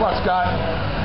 Come on, Scott.